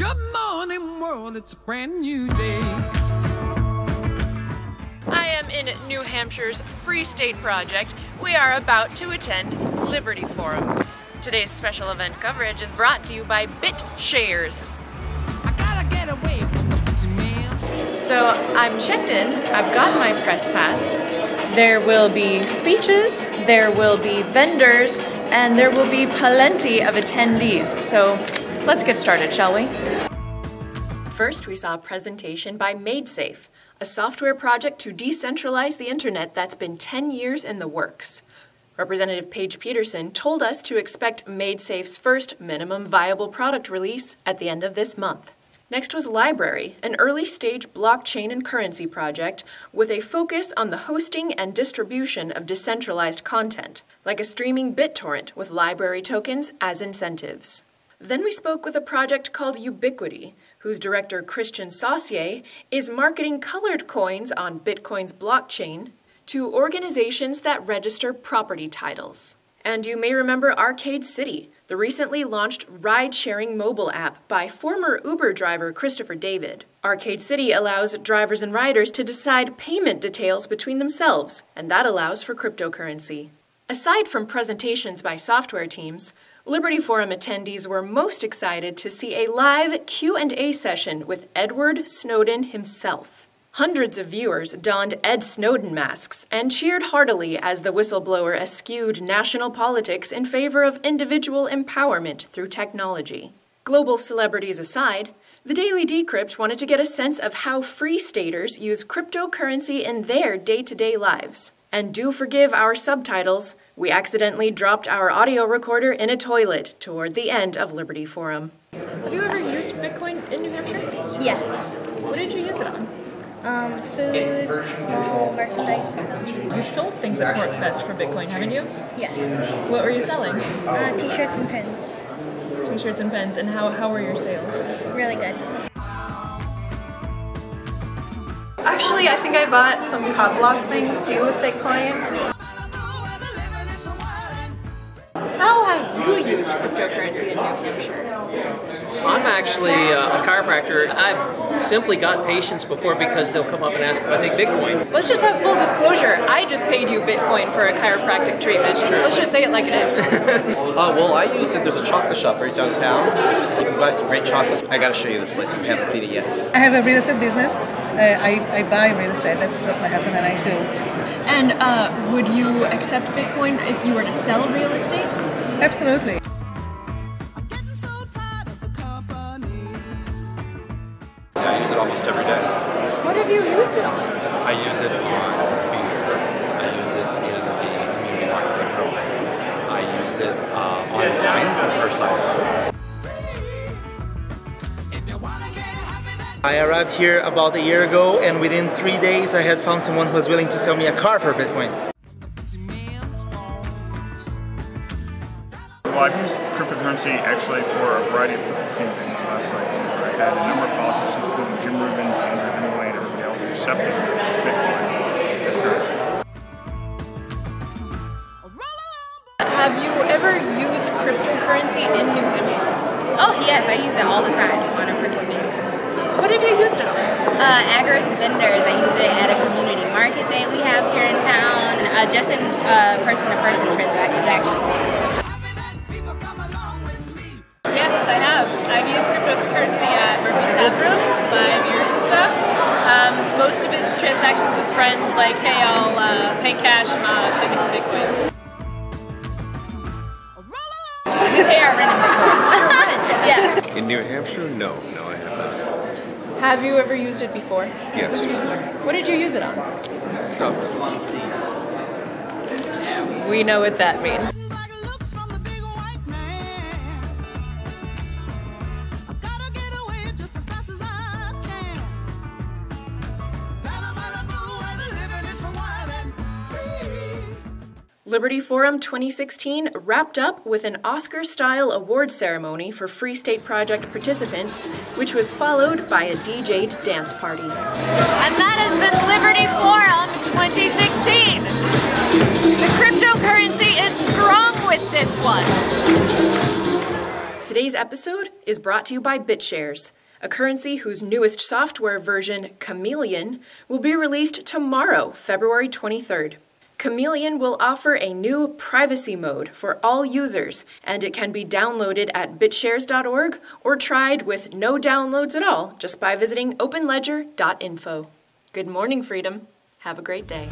Good morning, world. It's a brand new day. I am in New Hampshire's Free State Project. We are about to attend Liberty Forum. Today's special event coverage is brought to you by BitShares. I gotta get away from the. So I'm checked in, I've got my press pass. There will be speeches, there will be vendors, and there will be plenty of attendees. So let's get started, shall we? First, we saw a presentation by MaidSafe, a software project to decentralize the internet that's been 10 years in the works. Representative Paige Peterson told us to expect MaidSafe's first minimum viable product release at the end of this month. Next was LBRY, an early stage blockchain and currency project with a focus on the hosting and distribution of decentralized content, like a streaming BitTorrent with LBRY tokens as incentives. Then we spoke with a project called Ubiquity, whose director Christian Saucier is marketing colored coins on Bitcoin's blockchain to organizations that register property titles. And you may remember Arcade City, the recently launched ride sharing mobile app by former Uber driver Christopher David. Arcade City allows drivers and riders to decide payment details between themselves, and that allows for cryptocurrency. Aside from presentations by software teams, Liberty Forum attendees were most excited to see a live Q&A session with Edward Snowden himself. Hundreds of viewers donned Ed Snowden masks and cheered heartily as the whistleblower eschewed national politics in favor of individual empowerment through technology. Global celebrities aside, the Daily Decrypt wanted to get a sense of how free staters use cryptocurrency in their day to day lives. And do forgive our subtitles, we accidentally dropped our audio recorder in a toilet toward the end of Liberty Forum. Have you ever used Bitcoin in New Hampshire? Yes. What did you use it on? Um, food, small merchandise and stuff. You've sold things at PorcFest for Bitcoin, haven't you? Yes. What were you selling? Uh, t-shirts and pins. T shirts and pens, and how, how were your sales? Really good. I think I bought some cut block things too with Bitcoin. How have you used cryptocurrency in New Hampshire? I'm actually uh, a chiropractor. I've simply got patients before because they'll come up and ask if I take Bitcoin. Let's just have full disclosure. I just paid you Bitcoin for a chiropractic treatment. Let's just say it like it is. Uh, well, I use it. There's a chocolate shop right downtown. You can buy some great chocolate. I gotta show you this place if you haven't seen it yet. I have a real estate business. Uh, I, I buy real estate. That's what my husband and I do. and uh, would you accept Bitcoin if you were to sell real estate? Absolutely. Getting so tired of the company. I use it almost every day. What have you used it on? I use it on beer. I use it in the community market program. I use it uh, online personally. If you wanna get happy, then I arrived here about a year ago, and within three days, I had found someone who was willing to sell me a car for Bitcoin. busy man's fault. Well, I've used cryptocurrency actually for a variety of things last night. I had a number of politicians, including Jim Rubens, Andrew Hemingway, and everybody else, accepting Bitcoin as currency. Cryptocurrency in New Hampshire? Oh yes, I use it all the time on a frequent basis. What have you used it on? Uh, Agorist vendors, I use it at a community market day we have here in town, uh, just in uh, person-to-person transactions. happy that people come along with me. Yes, I have. I've used cryptocurrency at Murphy's Tap Room to buy beers and stuff. Um, most of it's transactions with friends, like, hey, I'll uh, pay cash and uh, send me some Bitcoin. Along. We pay our rent in yeah. In New Hampshire, no, no, I have not. Have you ever used it before? Yes, What did you use it on? stuff. We know what that means. Liberty Forum 2016 wrapped up with an Oscar style award ceremony for Free State Project participants, which was followed by a DJ'd dance party. And that has been Liberty Forum 2016. The cryptocurrency is strong with this one. Today's episode is brought to you by BitShares, a currency whose newest software version, Chameleon, will be released tomorrow, February 23rd. Chameleon will offer a new privacy mode for all users, and it can be downloaded at bitshares.org or tried with no downloads at all just by visiting openledger.info. Good morning, Freedom. Have a great day.